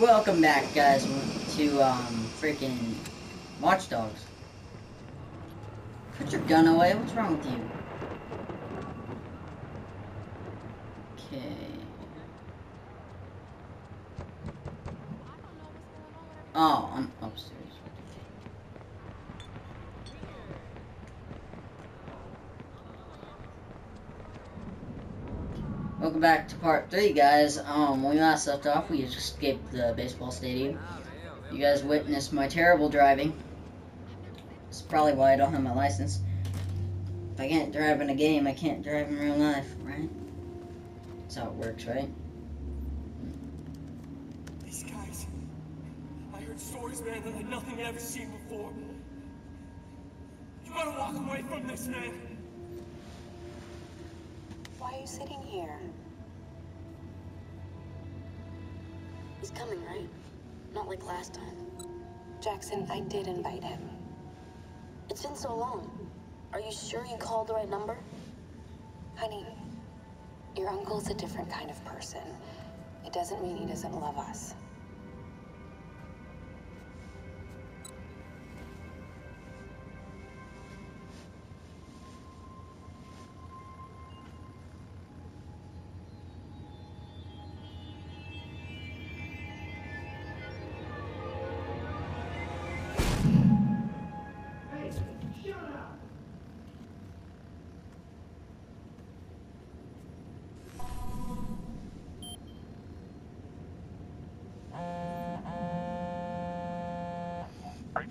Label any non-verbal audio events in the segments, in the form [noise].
Welcome back, guys, to um freaking Watch Dogs. Put your gun away. What's wrong with you? Okay. Oh, I'm upstairs. Welcome back to part three, guys. Um, when we last left off, we just escaped the baseball stadium. You guys witnessed my terrible driving. It's probably why I don't have my license. If I can't drive in a game, I can't drive in real life, right? That's how it works, right? These guys. I heard stories, man, that nothing I've ever seen before. You gotta walk away from this, man. Why are you sitting here? He's coming, right? Not like last time. Jackson, I did invite him. It's been so long. Are you sure you called the right number? Honey, your uncle's a different kind of person. It doesn't mean he doesn't love us.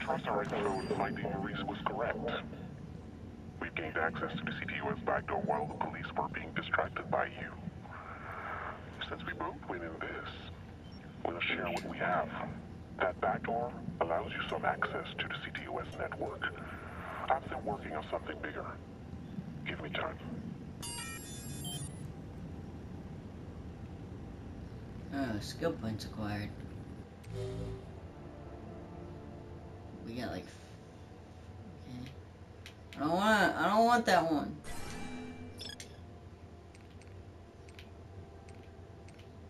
Trust our intel in finding Maurice was correct. We've gained access to the CTOS backdoor while the police were being distracted by you. Since we both win in this, we'll share what we have. That backdoor allows you some access to the CTOS network. I've been working on something bigger. Give me time. Oh, skill points acquired. We got like. Okay. I don't want. I don't want that one.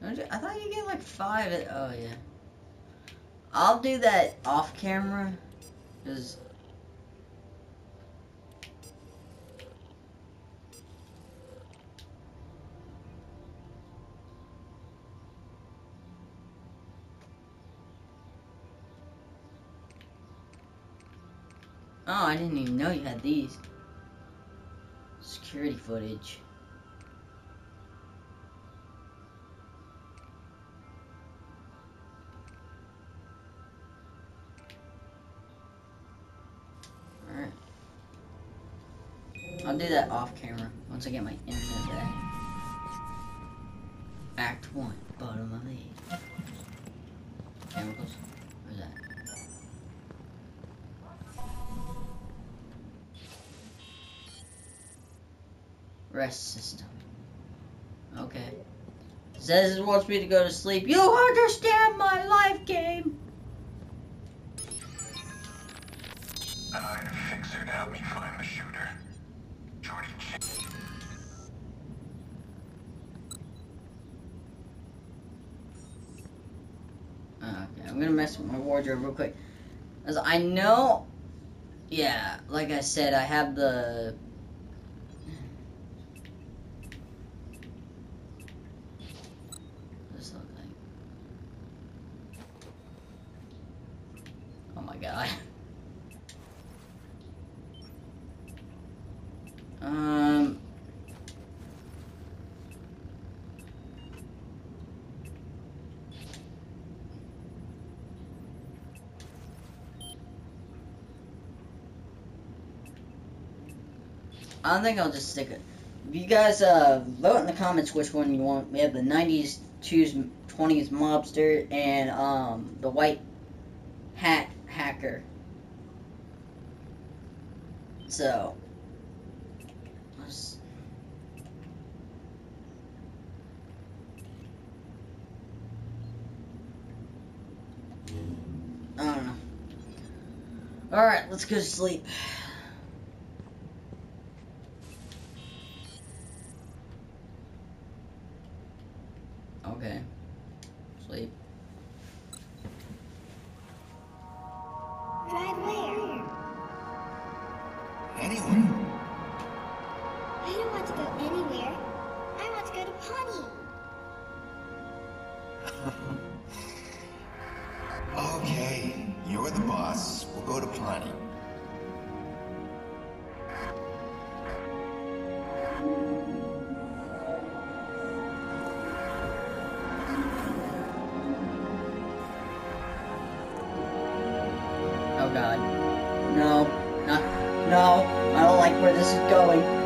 I thought you get like five. Oh yeah. I'll do that off camera. Cause. Oh, I didn't even know you had these. Security footage. Alright. I'll do that off camera once I get my internet back. Act 1, bottom of eight. Chemicals? Where's that? Rest system. Okay. Says it wants me to go to sleep. You understand my life game? I need a fixer to help me find the shooter. Jordi Ch- Okay, I'm gonna mess with my wardrobe real quick. As I know, yeah, like I said, I have the. What does this look like? Oh my god. Um. I think I'll just stick it. You guys uh, vote in the comments which one you want. We have the 90s, choose 20s mobster, and um, the white hat So, I don't know. Alright, let's go to Sleep. I don't want to go anywhere. I want to go to Pawnee. okay, you're the boss. We'll go to Pawnee. Oh god. No. No. I don't like where this is going.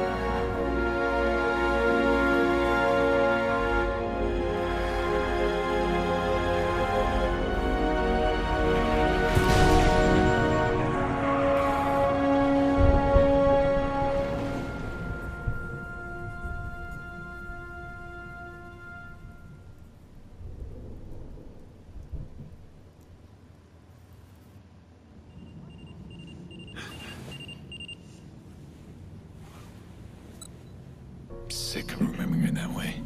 Sick of remembering her that way.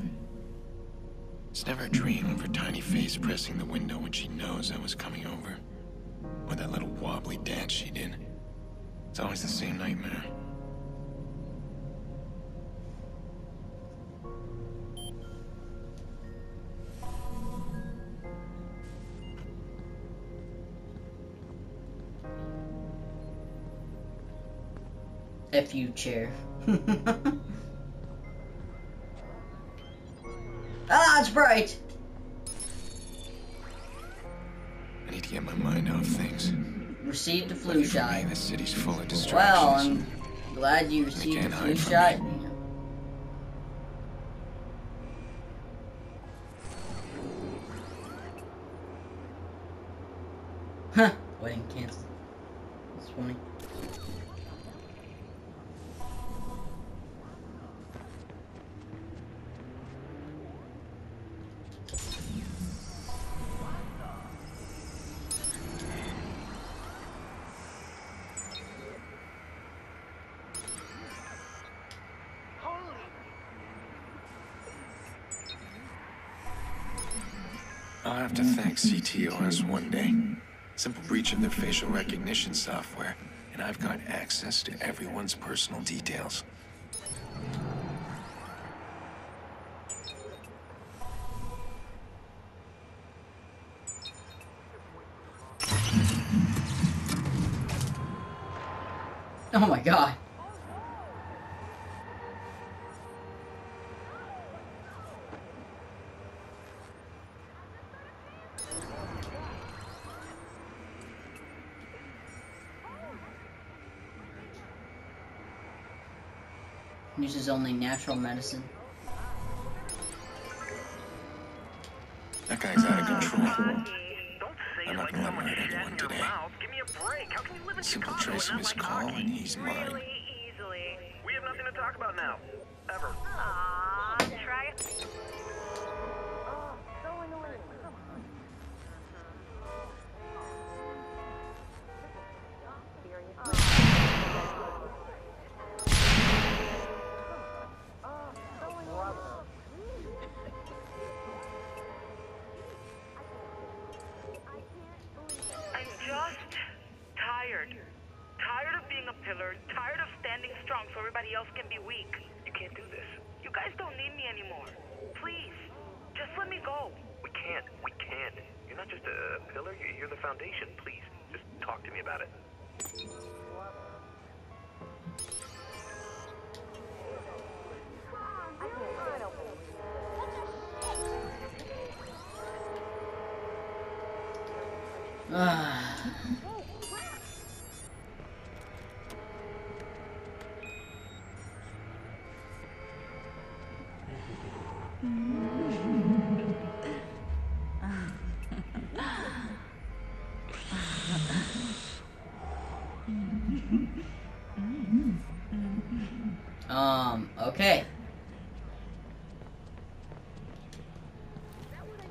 It's never a dream of her tiny face pressing the window when she knows I was coming over. Or that little wobbly dance she did. It's always the same nightmare. F you, chair. [laughs] bright! I need to get my mind off things. Received the flu shot. me, the city's full of distractions. Well. I'm glad you received the flu shot. Huh. Wedding canceled. That's funny. I'll have to thank CTOS one day. Simple breach of their facial recognition software, and I've got access to everyone's personal details. Oh my god. Uses only natural medicine. That guy's out of [laughs] control. I'm not gonna let him hurt anyone today. mouth. Give me a break. How can you live in Simple Chicago trace and of his not call, and he's mine. Really easily. We have nothing to talk about now. Ever. Aw, try it. Pillar. Tired of standing strong so everybody else can be weak. You can't do this. You guys don't need me anymore. Please, just let me go. We can't. We can't. You're not just a pillar. you- You're the foundation. Please, just talk to me about it. Ah. Okay.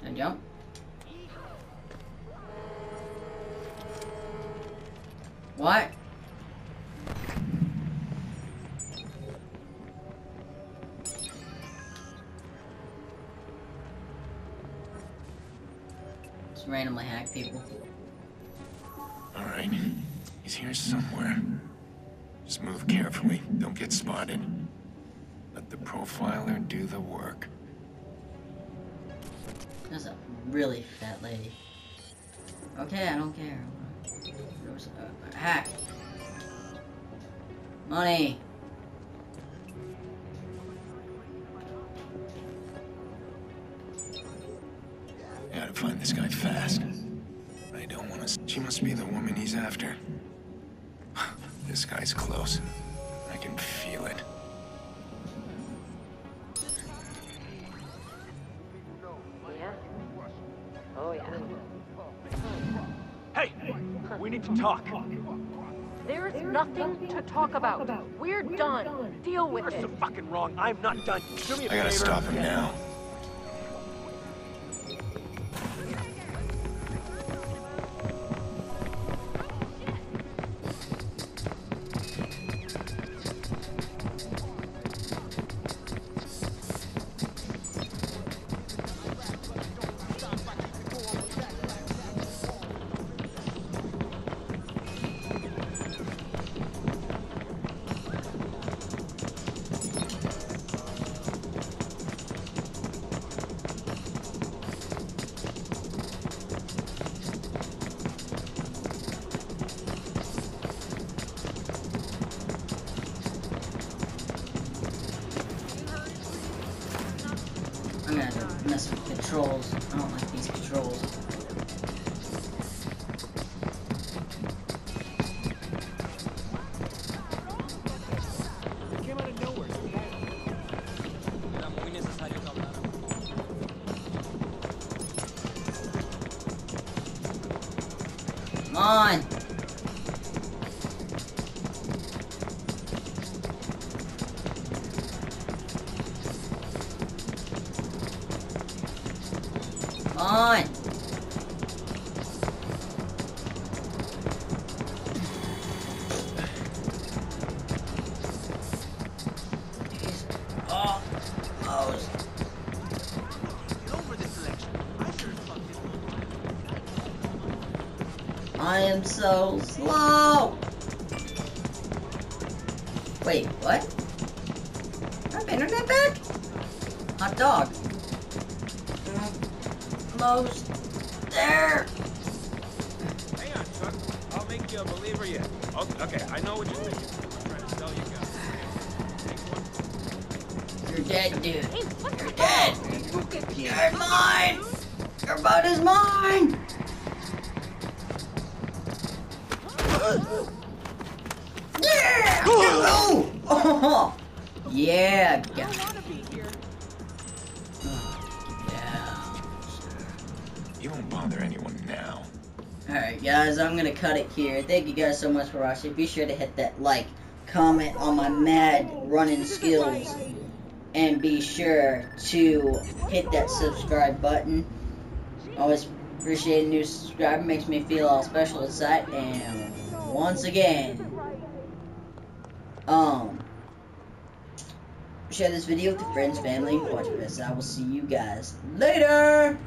And jump. What? Just randomly hack people. Alright. He's here somewhere. Just move carefully. Don't get spotted. Profiler do the work. That's a really fat lady. Okay, I don't care. There was a, a hack. Money. Gotta find this guy fast. I don't want to. She must be the woman he's after. [sighs] This guy's close. I can feel it. Oh, yeah. Hey, we need to talk. There's nothing to talk about. We're done. Deal with it. You're so it. fucking wrong. I'm not done. Do me a I gotta favor. stop him now. Mess with controls. I don't like these controls. Come on! I am so slow. Wait, what? I have internet back? Hot dog. Close. There. Hang on, Chuck. I'll make you a believer yet. Okay, okay, I know what you're thinking. I'm trying to sell you guys. You're dead, dude. You're dead. You're mine. Your boat is mine. Yeah! Oh! Oh! Yeah! Got Yeah. You won't bother anyone now. Alright guys, I'm gonna cut it here. Thank you guys so much for watching. Be sure to hit that like, comment on my mad running skills, and be sure to hit that subscribe button. Always appreciate a new subscriber, makes me feel all special inside. And once again, um, share this video with your friends, family, and watch this. I will see you guys later!